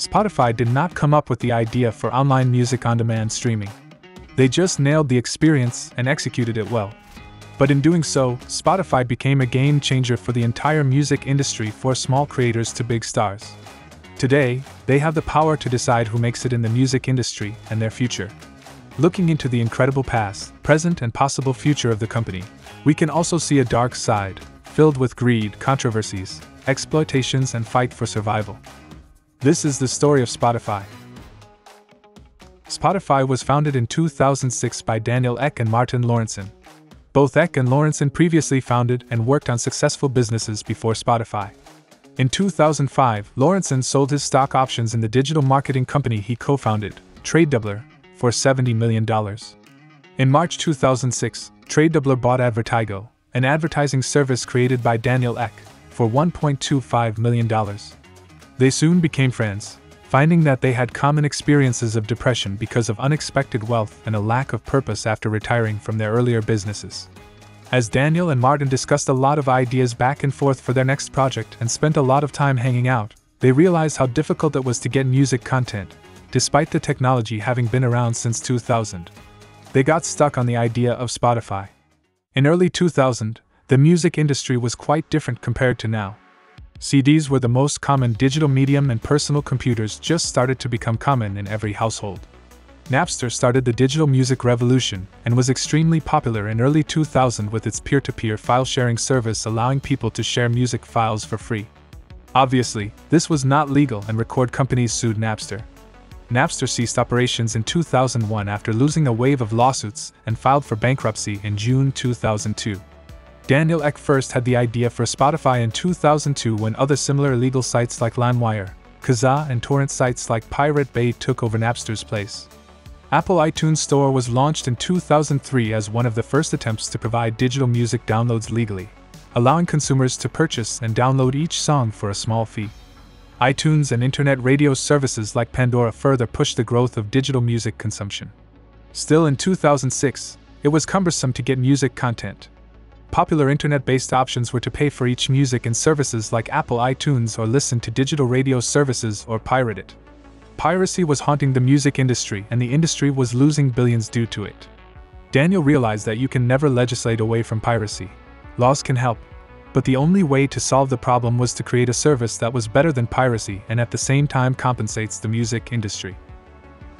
Spotify did not come up with the idea for online music on demand streaming. They just nailed the experience and executed it well. But in doing so, Spotify became a game changer for the entire music industry for small creators to big stars. Today, they have the power to decide who makes it in the music industry and their future. Looking into the incredible past, present, and possible future of the company, we can also see a dark side, filled with greed, controversies, exploitations, and fight for survival. This is the story of Spotify. Spotify was founded in 2006 by Daniel Ek and Martin Lorentzon. Both Ek and Lorentzon previously founded and worked on successful businesses before Spotify. In 2005, Lorentzon sold his stock options in the digital marketing company he co founded, TradeDoubler, for $70 million. In March 2006, TradeDoubler bought Advertigo, an advertising service created by Daniel Ek, for $1.25 million. They soon became friends, finding that they had common experiences of depression because of unexpected wealth and a lack of purpose after retiring from their earlier businesses. As Daniel and Martin discussed a lot of ideas back and forth for their next project and spent a lot of time hanging out, they realized how difficult it was to get music content, despite the technology having been around since 2000. They got stuck on the idea of Spotify. In early 2000, the music industry was quite different compared to now. CDs were the most common digital medium and personal computers just started to become common in every household. Napster started the digital music revolution and was extremely popular in early 2000 with its peer to peer file sharing service allowing people to share music files for free. Obviously, this was not legal and record companies sued Napster. Napster ceased operations in 2001 after losing a wave of lawsuits and filed for bankruptcy in June 2002. Daniel Ek first had the idea for Spotify in 2002 when other similar illegal sites like LimeWire, Kazaa, and torrent sites like Pirate Bay took over Napster's place. Apple iTunes Store was launched in 2003 as one of the first attempts to provide digital music downloads legally, allowing consumers to purchase and download each song for a small fee iTunes and internet radio services like Pandora further pushed the growth of digital music consumption. Still in 2006, it was cumbersome to get music content. Popular internet based options were to pay for each music in services like Apple iTunes or listen to digital radio services or pirate it. Piracy was haunting the music industry and the industry was losing billions due to it. Daniel realized that you can never legislate away from piracy. Laws can help, but the only way to solve the problem was to create a service that was better than piracy and at the same time compensates the music industry.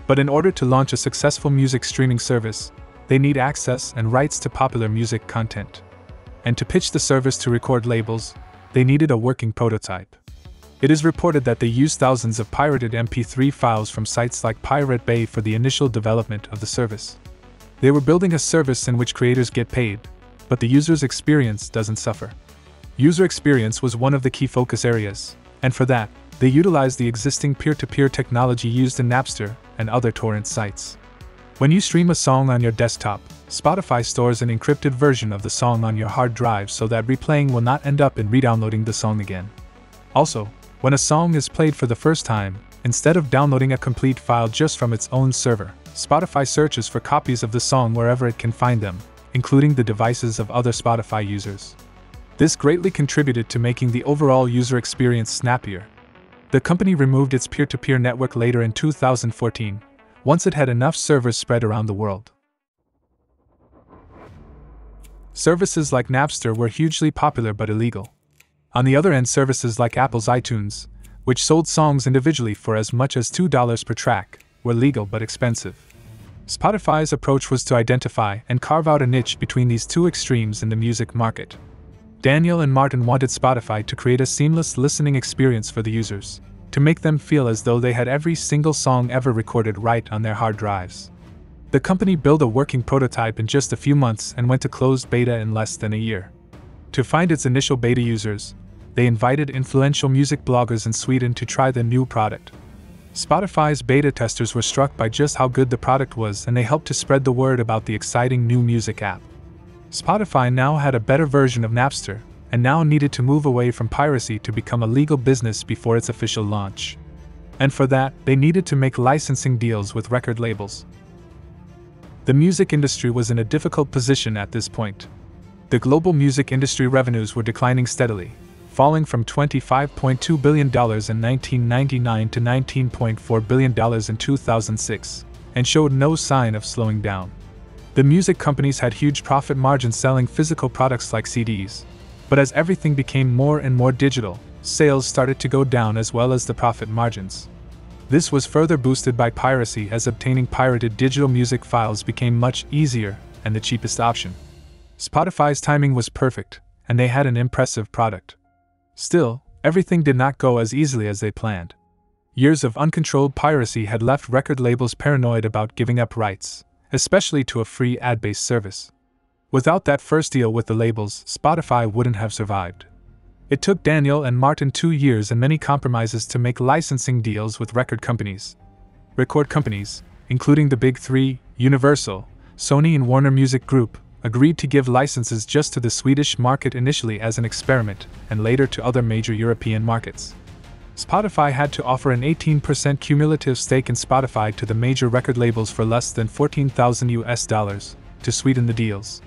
But in order to launch a successful music streaming service, they need access and rights to popular music content. And to pitch the service to record labels, they needed a working prototype. It is reported that they used thousands of pirated MP3 files from sites like Pirate Bay for the initial development of the service. They were building a service in which creators get paid, but the user's experience doesn't suffer. User experience was one of the key focus areas, and for that, they utilized the existing peer to peer technology used in Napster and other torrent sites. When you stream a song on your desktop, Spotify stores an encrypted version of the song on your hard drive so that replaying will not end up in redownloading the song again. Also, when a song is played for the first time, instead of downloading a complete file just from its own server, Spotify searches for copies of the song wherever it can find them, including the devices of other Spotify users. This greatly contributed to making the overall user experience snappier. The company removed its peer to peer network later in 2014, once it had enough servers spread around the world. Services like Napster were hugely popular but illegal. On the other end, services like Apple's iTunes, which sold songs individually for as much as $2 per track, were legal but expensive. Spotify's approach was to identify and carve out a niche between these two extremes in the music market. Daniel and Martin wanted Spotify to create a seamless listening experience for the users, to make them feel as though they had every single song ever recorded right on their hard drives. The company built a working prototype in just a few months and went to closed beta in less than a year. To find its initial beta users, they invited influential music bloggers in Sweden to try the new product. Spotify's beta testers were struck by just how good the product was and they helped to spread the word about the exciting new music app. Spotify now had a better version of Napster, and now needed to move away from piracy to become a legal business before its official launch. And for that, they needed to make licensing deals with record labels. The music industry was in a difficult position at this point. The global music industry revenues were declining steadily, falling from $25.2 billion in 1999 to $19.4 billion in 2006, and showed no sign of slowing down. The music companies had huge profit margins selling physical products like CDs. But as everything became more and more digital, sales started to go down as well as the profit margins. This was further boosted by piracy as obtaining pirated digital music files became much easier and the cheapest option. Spotify's timing was perfect, and they had an impressive product. Still, everything did not go as easily as they planned. Years of uncontrolled piracy had left record labels paranoid about giving up rights, especially to a free ad based service. Without that first deal with the labels, Spotify wouldn't have survived. It took Daniel and Martin two years and many compromises to make licensing deals with record companies. Record companies, including the big three Universal, Sony, and Warner Music Group, agreed to give licenses just to the Swedish market initially as an experiment, and later to other major European markets. Spotify had to offer an 18% cumulative stake in Spotify to the major record labels for less than 14,000 US dollars to sweeten the deals.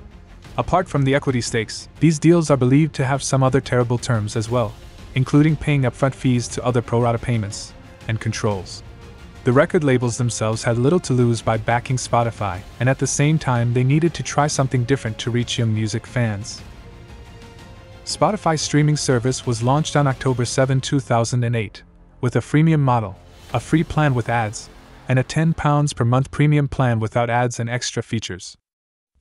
Apart from the equity stakes, these deals are believed to have some other terrible terms as well, including paying upfront fees to other pro rata payments and controls. The record labels themselves had little to lose by backing Spotify, and at the same time, they needed to try something different to reach young music fans. Spotify's streaming service was launched on October 7, 2008, with a freemium model, a free plan with ads, and a £10 per month premium plan without ads and extra features.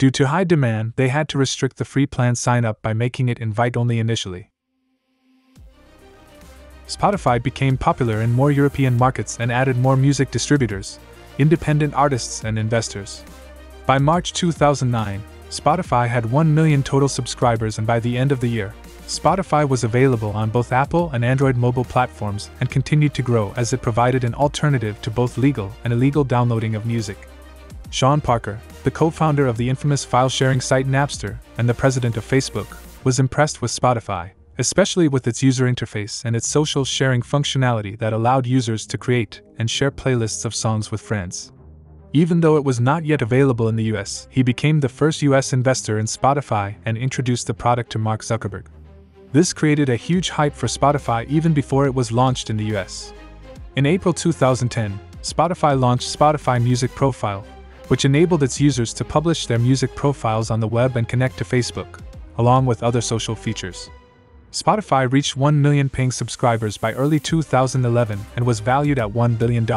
Due to high demand, they had to restrict the free plan sign up by making it invite only initially. Spotify became popular in more European markets and added more music distributors, independent artists, and investors. By March 2009, Spotify had 1 million total subscribers, and by the end of the year, Spotify was available on both Apple and Android mobile platforms and continued to grow as it provided an alternative to both legal and illegal downloading of music. Sean Parker, the co founder of the infamous file sharing site Napster and the president of Facebook, was impressed with Spotify especially with its user interface and its social sharing functionality that allowed users to create and share playlists of songs with friends. Even though it was not yet available in the US, he became the first US investor in Spotify and introduced the product to Mark Zuckerberg. This created a huge hype for Spotify even before it was launched in the US. In April 2010, Spotify launched Spotify Music Profile, which enabled its users to publish their music profiles on the web and connect to Facebook, along with other social features. Spotify reached 1 million paying subscribers by early 2011 and was valued at $1 billion.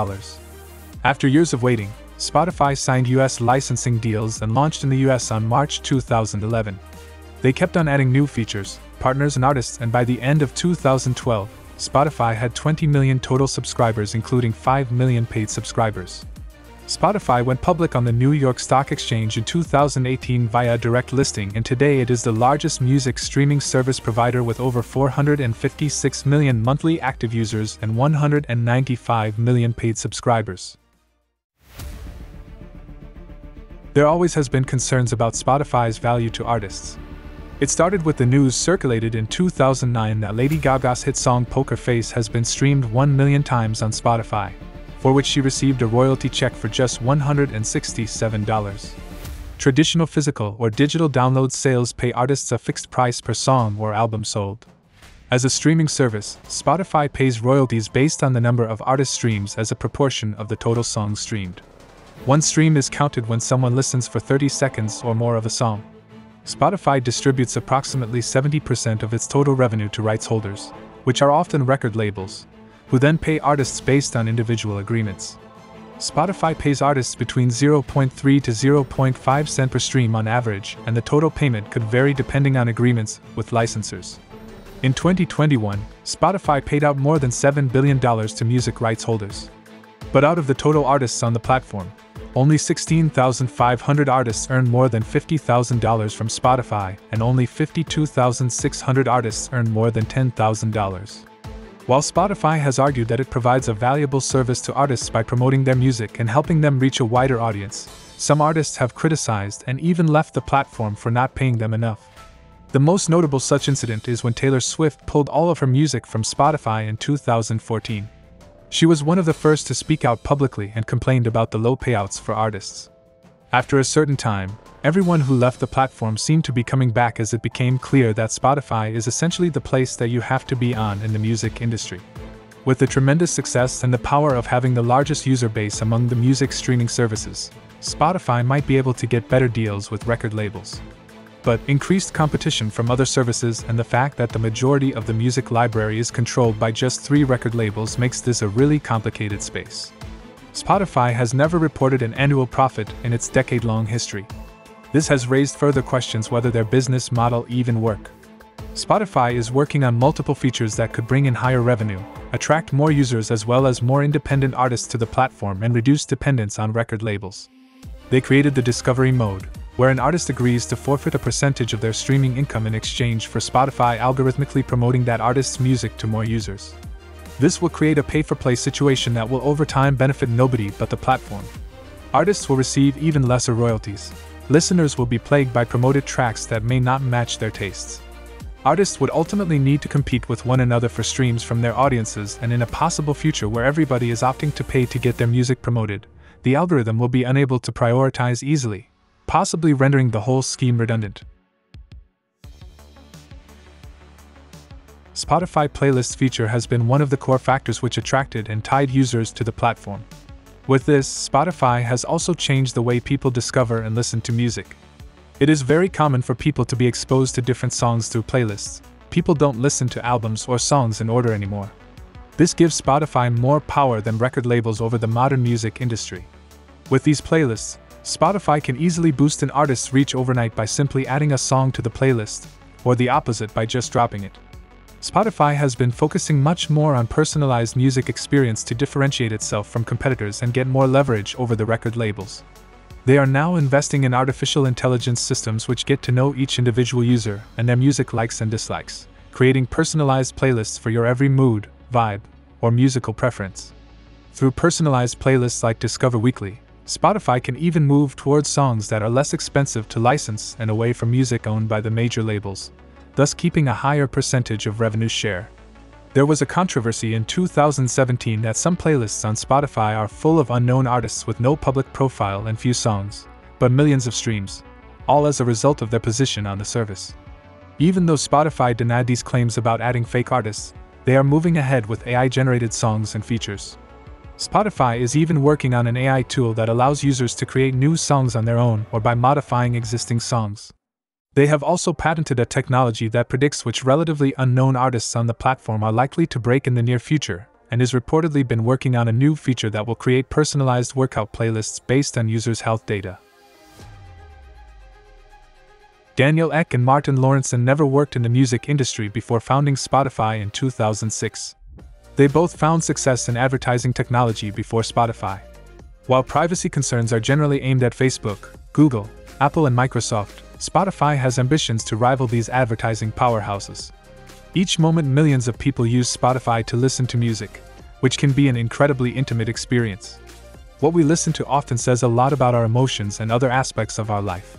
After years of waiting, Spotify signed US licensing deals and launched in the US on March 2011. They kept on adding new features, partners, and artists, and by the end of 2012, Spotify had 20 million total subscribers, including 5 million paid subscribers. Spotify went public on the New York Stock Exchange in 2018 via direct listing, and today it is the largest music streaming service provider with over 456 million monthly active users and 195 million paid subscribers. There always has been concerns about Spotify's value to artists. It started with the news circulated in 2009 that Lady Gaga's hit song Poker Face has been streamed 1 million times on Spotify for which she received a royalty check for just $167. Traditional physical or digital download sales pay artists a fixed price per song or album sold. As a streaming service, Spotify pays royalties based on the number of artist streams as a proportion of the total songs streamed. One stream is counted when someone listens for 30 seconds or more of a song. Spotify distributes approximately 70% of its total revenue to rights holders, which are often record labels, who then pay artists based on individual agreements. Spotify pays artists between 0.3 to 0.5 cent per stream on average, and the total payment could vary depending on agreements with licensors. In 2021, Spotify paid out more than $7 billion to music rights holders. But out of the total artists on the platform, only 16,500 artists earn more than $50,000 from Spotify, and only 52,600 artists earn more than $10,000. While Spotify has argued that it provides a valuable service to artists by promoting their music and helping them reach a wider audience, some artists have criticized and even left the platform for not paying them enough. The most notable such incident is when Taylor Swift pulled all of her music from Spotify in 2014. She was one of the first to speak out publicly and complained about the low payouts for artists. After a certain time, Everyone who left the platform seemed to be coming back as it became clear that Spotify is essentially the place that you have to be on in the music industry. With the tremendous success and the power of having the largest user base among the music streaming services, Spotify might be able to get better deals with record labels. But increased competition from other services and the fact that the majority of the music library is controlled by just three record labels makes this a really complicated space. Spotify has never reported an annual profit in its decade long history. This has raised further questions whether their business model even work. Spotify is working on multiple features that could bring in higher revenue, attract more users as well as more independent artists to the platform and reduce dependence on record labels. They created the Discovery mode, where an artist agrees to forfeit a percentage of their streaming income in exchange for Spotify algorithmically promoting that artist's music to more users. This will create a pay for play situation that will over time benefit nobody but the platform. Artists will receive even lesser royalties, listeners will be plagued by promoted tracks that may not match their tastes. Artists would ultimately need to compete with one another for streams from their audiences, and in a possible future where everybody is opting to pay to get their music promoted, the algorithm will be unable to prioritize easily, possibly rendering the whole scheme redundant. Spotify playlist feature has been one of the core factors which attracted and tied users to the platform. With this, Spotify has also changed the way people discover and listen to music. It is very common for people to be exposed to different songs through playlists. People don't listen to albums or songs in order anymore. This gives Spotify more power than record labels over the modern music industry. With these playlists, Spotify can easily boost an artist's reach overnight by simply adding a song to the playlist, or the opposite by just dropping it. Spotify has been focusing much more on personalized music experience to differentiate itself from competitors and get more leverage over the record labels. They are now investing in artificial intelligence systems which get to know each individual user and their music likes and dislikes, creating personalized playlists for your every mood, vibe, or musical preference. Through personalized playlists like Discover Weekly, Spotify can even move towards songs that are less expensive to license and away from music owned by the major labels, thus keeping a higher percentage of revenue share. There was a controversy in 2017 that some playlists on Spotify are full of unknown artists with no public profile and few songs, but millions of streams, all as a result of their position on the service. Even though Spotify denied these claims about adding fake artists, they are moving ahead with AI generated songs and features. Spotify is even working on an AI tool that allows users to create new songs on their own or by modifying existing songs. They have also patented a technology that predicts which relatively unknown artists on the platform are likely to break in the near future, and is reportedly been working on a new feature that will create personalized workout playlists based on users' health data. Daniel Ek and Martin Lorentzon never worked in the music industry before founding Spotify in 2006. They both found success in advertising technology before Spotify. While privacy concerns are generally aimed at Facebook, Google, Apple, and Microsoft, Spotify has ambitions to rival these advertising powerhouses. Each moment, millions of people use Spotify to listen to music, which can be an incredibly intimate experience. What we listen to often says a lot about our emotions and other aspects of our life.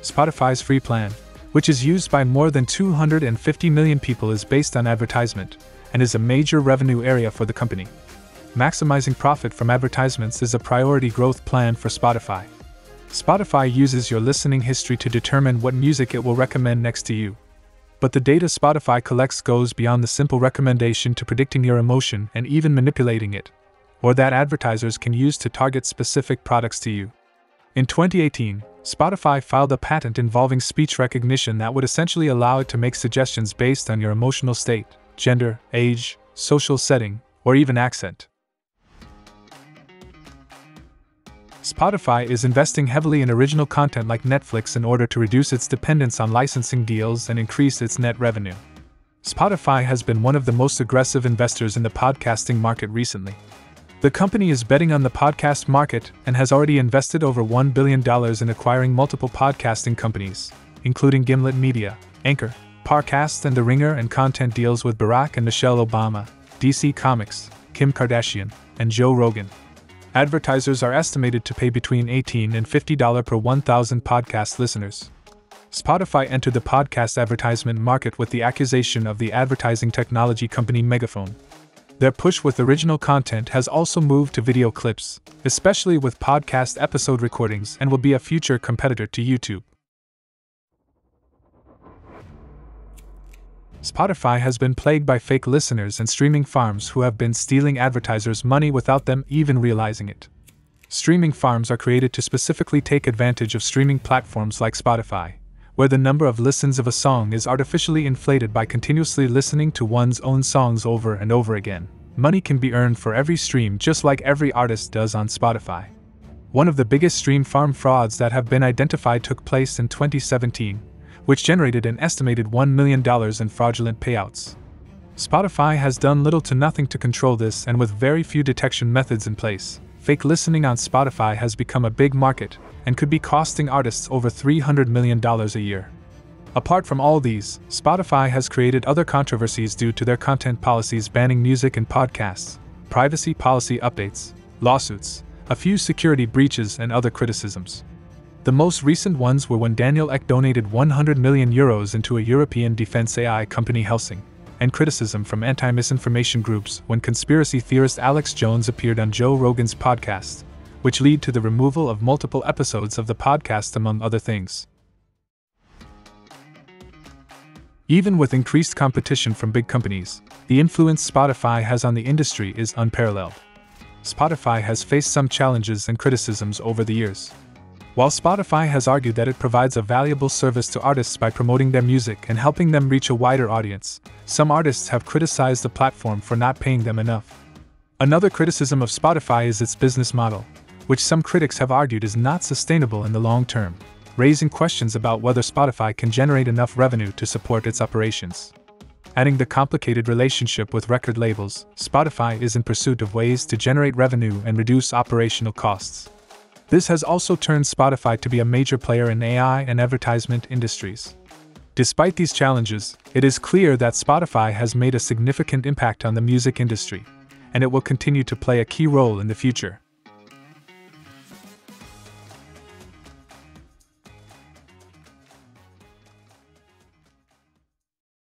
Spotify's free plan, which is used by more than 250 million people, is based on advertisement and is a major revenue area for the company. Maximizing profit from advertisements is a priority growth plan for Spotify. Spotify uses your listening history to determine what music it will recommend next to you. But the data Spotify collects goes beyond the simple recommendation to predicting your emotion and even manipulating it, or that advertisers can use to target specific products to you. In 2018, Spotify filed a patent involving speech recognition that would essentially allow it to make suggestions based on your emotional state, gender, age, social setting, or even accent. Spotify is investing heavily in original content like Netflix in order to reduce its dependence on licensing deals and increase its net revenue. Spotify has been one of the most aggressive investors in the podcasting market recently. The company is betting on the podcast market and has already invested over $1 billion in acquiring multiple podcasting companies, including Gimlet Media, Anchor, Parcast, and The Ringer, and content deals with Barack and Michelle Obama, DC Comics, Kim Kardashian, and Joe Rogan advertisers are estimated to pay between 18 and $50 per 1,000 podcast listeners. Spotify entered the podcast advertisement market with the accusation of the advertising technology company Megaphone. Their push with original content has also moved to video clips, especially with podcast episode recordings, and will be a future competitor to YouTube. Spotify has been plagued by fake listeners and streaming farms who have been stealing advertisers' money without them even realizing it. Streaming farms are created to specifically take advantage of streaming platforms like Spotify, where the number of listens of a song is artificially inflated by continuously listening to one's own songs over and over again. Money can be earned for every stream just like every artist does on Spotify. One of the biggest stream farm frauds that have been identified took place in 2017 which generated an estimated $1 million in fraudulent payouts. Spotify has done little to nothing to control this, and with very few detection methods in place, fake listening on Spotify has become a big market and could be costing artists over $300 million a year. Apart from all these, Spotify has created other controversies due to their content policies banning music and podcasts, privacy policy updates, lawsuits, a few security breaches, and other criticisms. The most recent ones were when Daniel Ek donated 100 million euros into a European defense AI company Helsing, and criticism from anti misinformation groups when conspiracy theorist Alex Jones appeared on Joe Rogan's podcast, which lead to the removal of multiple episodes of the podcast, among other things. Even with increased competition from big companies, the influence Spotify has on the industry is unparalleled. Spotify has faced some challenges and criticisms over the years. While Spotify has argued that it provides a valuable service to artists by promoting their music and helping them reach a wider audience, some artists have criticized the platform for not paying them enough. Another criticism of Spotify is its business model, which some critics have argued is not sustainable in the long term, raising questions about whether Spotify can generate enough revenue to support its operations. Adding the complicated relationship with record labels, Spotify is in pursuit of ways to generate revenue and reduce operational costs. This has also turned Spotify to be a major player in AI and advertisement industries. Despite these challenges, it is clear that Spotify has made a significant impact on the music industry, and it will continue to play a key role in the future.